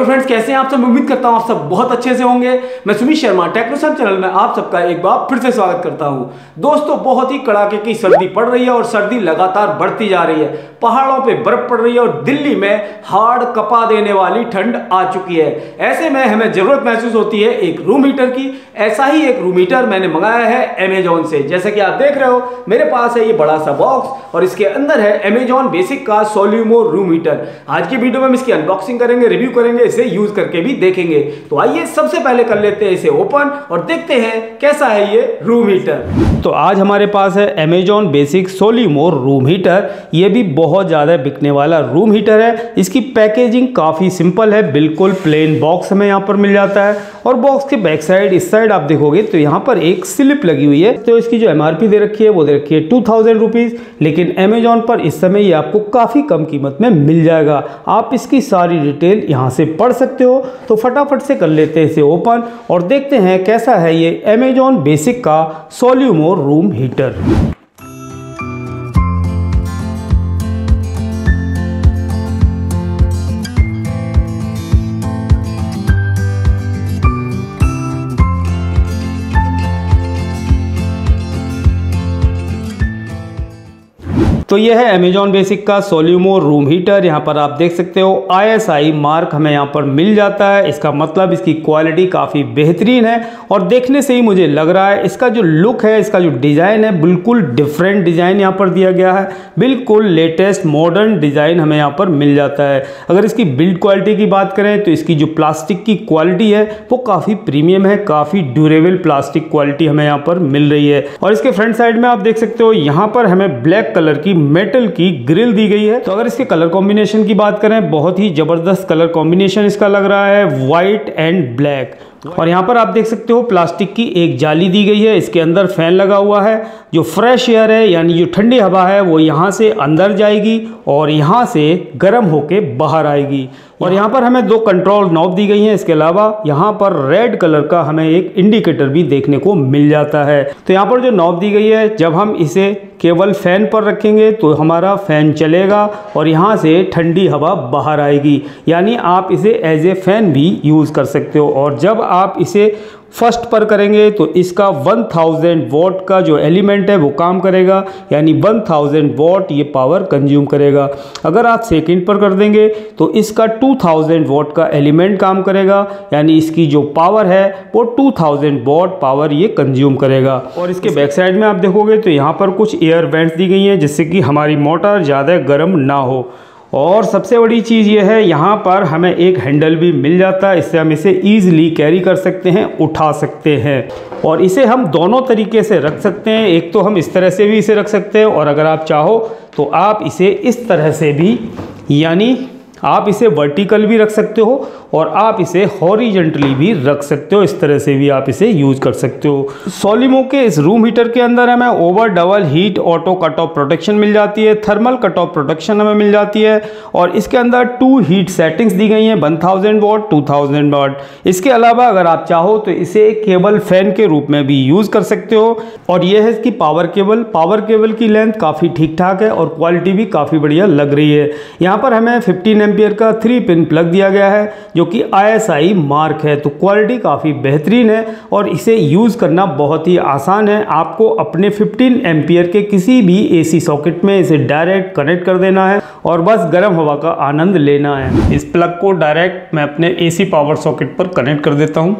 कैसे हैं आप सब? उम्मीद करता हूँ आप सब बहुत अच्छे से होंगे। मैं सुमित शर्मा टेक्नोसन चैनल में आप सबका एक बार फिर से स्वागत करता हूँ। दोस्तों, बहुत ही कड़ाके की सर्दी पड़ रही है और सर्दी लगातार बढ़ती जा रही है। पहाड़ों पे बर्फ़ पड़ रही है और दिल्ली में हार्ड कपा देने वाली ठंड आ चुकी है। ऐसे में हमें ज़रूरत महसूस होती है एक रूम हीटर की। ऐसा ही एक रूम हीटर मैंने मंगाया है अमेजोन से। जैसे कि आप देख रहे हो, मेरे पास है ये बड़ा सा बॉक्स और इसके अंदर है अमेजोन बेसिक का सोल्यूमो रूम हीटर आज की वीडियो में हम इसकी अनबॉक्सिंग करेंगे रिव्यू करेंगे इसे यूज़ करके भी देखेंगे। तो आइए सबसे पहले कर लेते हैं इसे ओपन और देखते हैं कैसा है ये रूम हीटर तो आज हमारे पास है Amazon basic Solimo room heater ये भी बहुत ज़्यादा बिकने वाला रूम हीटर है। इसकी पैकेजिंग काफ़ी सिंपल है, बिल्कुल प्लेन बॉक्स हमें यहाँ पर मिल जाता है। और बॉक्स के बैक साइड इस साइड आप देखोगे तो यहाँ पर एक स्लिप लगी हुई है। तो इसकी जो एमआरपी दे रखी है, वो दे रखी है टू थाउज़ेंड रुपीज़ लेकिन अमेजोन पर इस समय ये आपको काफ़ी कम कीमत में मिल जाएगा। आप इसकी सारी डिटेल यहाँ से पढ़ सकते हो तो फटाफट से कर लेते हैं इसे ओपन और देखते हैं कैसा है ये अमेजोन बेसिक का सोल्यूमो रूम हीटर तो यह है अमेजॉन बेसिक का सोल्यूमो रूम हीटर यहाँ पर आप देख सकते हो आईएसआई मार्क हमें यहाँ पर मिल जाता है। इसका मतलब इसकी क्वालिटी काफ़ी बेहतरीन है और देखने से ही मुझे लग रहा है इसका जो लुक है, इसका जो डिज़ाइन है, बिल्कुल डिफरेंट डिज़ाइन यहाँ पर दिया गया है। बिल्कुल लेटेस्ट मॉडर्न डिज़ाइन हमें यहाँ पर मिल जाता है। अगर इसकी बिल्ड क्वालिटी की बात करें तो इसकी जो प्लास्टिक की क्वालिटी है, वो काफ़ी प्रीमियम है, काफ़ी ड्यूरेबल प्लास्टिक क्वालिटी हमें यहाँ पर मिल रही है। और इसके फ्रंट साइड में आप देख सकते हो, यहाँ पर हमें ब्लैक कलर की मेटल की ग्रिल दी गई है। तो अगर इसके कलर कॉम्बिनेशन की बात करें, बहुत ही ज़बरदस्त कलर कॉम्बिनेशन इसका लग रहा है व्हाइट एंड ब्लैक और यहाँ पर आप देख सकते हो प्लास्टिक की एक जाली दी गई है, इसके अंदर फ़ैन लगा हुआ है। जो फ्रेश एयर है, यानी जो ठंडी हवा है, वो यहाँ से अंदर जाएगी और यहाँ से गर्म होके बाहर आएगी। और यहाँ पर हमें दो कंट्रोल नॉब दी गई हैं, इसके अलावा यहाँ पर रेड कलर का हमें एक इंडिकेटर भी देखने को मिल जाता है। तो यहाँ पर जो नॉब दी गई है, जब हम इसे केवल फ़ैन पर रखेंगे तो हमारा फ़ैन चलेगा और यहाँ से ठंडी हवा बाहर आएगी। यानी आप इसे एज ए फ़ैन भी यूज़ कर सकते हो। और जब आप इसे फ़र्स्ट पर करेंगे तो इसका 1000 वॉट का जो एलिमेंट है वो काम करेगा यानी 1000 वॉट ये पावर कंज्यूम करेगा। अगर आप सेकंड पर कर देंगे तो इसका 2000 वॉट का एलिमेंट काम करेगा यानी इसकी जो पावर है वो 2000 वॉट पावर ये कंज्यूम करेगा। और इसके बैक साइड में आप देखोगे तो यहाँ पर कुछ एयर वेंट्स दी गई हैं जिससे कि हमारी मोटर ज़्यादा गर्म ना हो। और सबसे बड़ी चीज़ ये है, यहाँ पर हमें एक हैंडल भी मिल जाता है, इससे हम इसे ईज़िली कैरी कर सकते हैं, उठा सकते हैं। और इसे हम दोनों तरीके से रख सकते हैं, एक तो हम इस तरह से भी इसे रख सकते हैं, और अगर आप चाहो तो आप इसे इस तरह से भी, यानी आप इसे वर्टिकल भी रख सकते हो और आप इसे हॉरिजेंटली भी रख सकते हो। इस तरह से भी आप इसे यूज़ कर सकते हो। सोलिमो के इस रूम हीटर के अंदर हमें over double heat auto cut off protection मिल जाती है थर्मल कट ऑफ़ प्रोटेक्शन हमें मिल जाती है और इसके अंदर टू हीट सेटिंग्स दी गई हैं one thousand watt two thousand इसके अलावा अगर आप चाहो तो इसे केबल फ़ैन के रूप में भी यूज़ कर सकते हो और यह है इसकी पावर केबल पावर केबल की लेंथ काफ़ी ठीक ठाक है और क्वालिटी भी काफ़ी बढ़िया लग रही है। यहाँ पर हमें फिफ्टीन एम्पियर का थ्री पिन प्लग दिया गया है, जो कि आईएसआई मार्क है। तो क्वालिटी काफ़ी बेहतरीन है और इसे यूज़ करना बहुत ही आसान है। आपको अपने 15 एम्पियर के किसी भी एसी सॉकेट में इसे डायरेक्ट कनेक्ट कर देना है और बस गर्म हवा का आनंद लेना है। इस प्लग को डायरेक्ट मैं अपने एसी पावर सॉकेट पर कनेक्ट कर देता हूँ।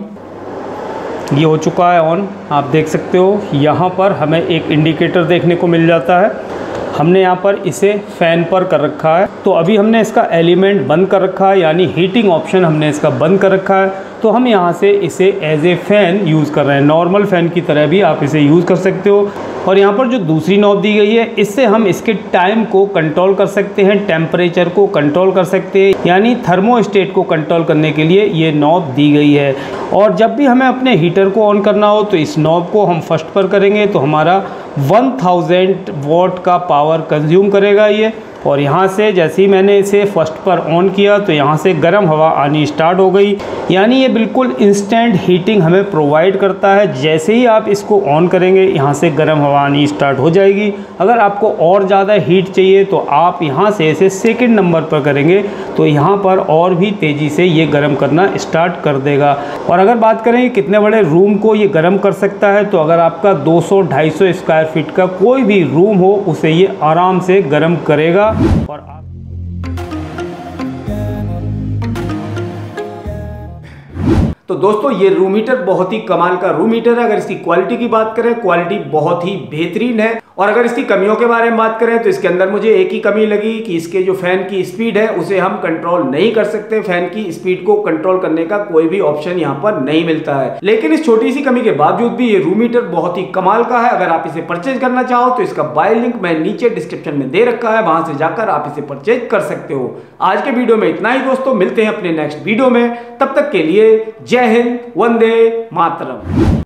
ये हो चुका है ऑन आप देख सकते हो, यहाँ पर हमें एक इंडिकेटर देखने को मिल जाता है। हमने यहाँ पर इसे फ़ैन पर कर रखा है। तो अभी हमने इसका एलिमेंट बंद कर रखा है, यानी हीटिंग ऑप्शन हमने इसका बंद कर रखा है। तो हम यहाँ से इसे एज ए फ़ैन यूज़ कर रहे हैं। नॉर्मल फ़ैन की तरह भी आप इसे यूज़ कर सकते हो। और यहाँ पर जो दूसरी नॉब दी गई है, इससे हम इसके टाइम को कंट्रोल कर सकते हैं टेम्परेचर को कंट्रोल कर सकते हैं, यानी थर्मोस्टेट को कंट्रोल करने के लिए ये नॉब दी गई है। और जब भी हमें अपने हीटर को ऑन करना हो तो इस नॉब को हम फ़र्स्ट पर करेंगे तो हमारा 1000 वॉट का पावर कंज्यूम करेगा ये। और यहाँ से जैसे ही मैंने इसे फ़र्स्ट पर ऑन किया तो यहाँ से गर्म हवा आनी स्टार्ट हो गई। यानी ये बिल्कुल इंस्टेंट हीटिंग हमें प्रोवाइड करता है। जैसे ही आप इसको ऑन करेंगे, यहाँ से गर्म हवा आनी स्टार्ट हो जाएगी। अगर आपको और ज़्यादा हीट चाहिए तो आप यहाँ से इसे सेकेंड नंबर पर करेंगे तो यहाँ पर और भी तेज़ी से ये गर्म करना स्टार्ट कर देगा। और अगर बात करें कितने बड़े रूम को ये गर्म कर सकता है तो अगर आपका 200-250 स्क्वायर फीट का कोई भी रूम हो, उसे ये आराम से गर्म करेगा। और आप तो दोस्तों, ये रूम हीटर बहुत ही कमाल का रूम हीटर है। अगर इसकी क्वालिटी की बात करें, क्वालिटी बहुत ही बेहतरीन है। और अगर इसकी कमियों के बारे में बात करें तो इसके अंदर मुझे एक ही कमी लगी कि इसके जो फ़ैन की स्पीड है, उसे हम कंट्रोल नहीं कर सकते। फ़ैन की स्पीड को कंट्रोल करने का कोई भी ऑप्शन यहाँ पर नहीं मिलता है। लेकिन इस छोटी सी कमी के बावजूद भी ये रूम हीटर बहुत ही कमाल का है। अगर आप इसे परचेज करना चाहो तो इसका बाय लिंक मैं नीचे डिस्क्रिप्शन में दे रखा है। वहाँ से जाकर आप इसे परचेज कर सकते हो। आज के वीडियो में इतना ही दोस्तों। मिलते हैं अपने नेक्स्ट वीडियो में। तब तक के लिए जय हिंद, वंदे मातरम।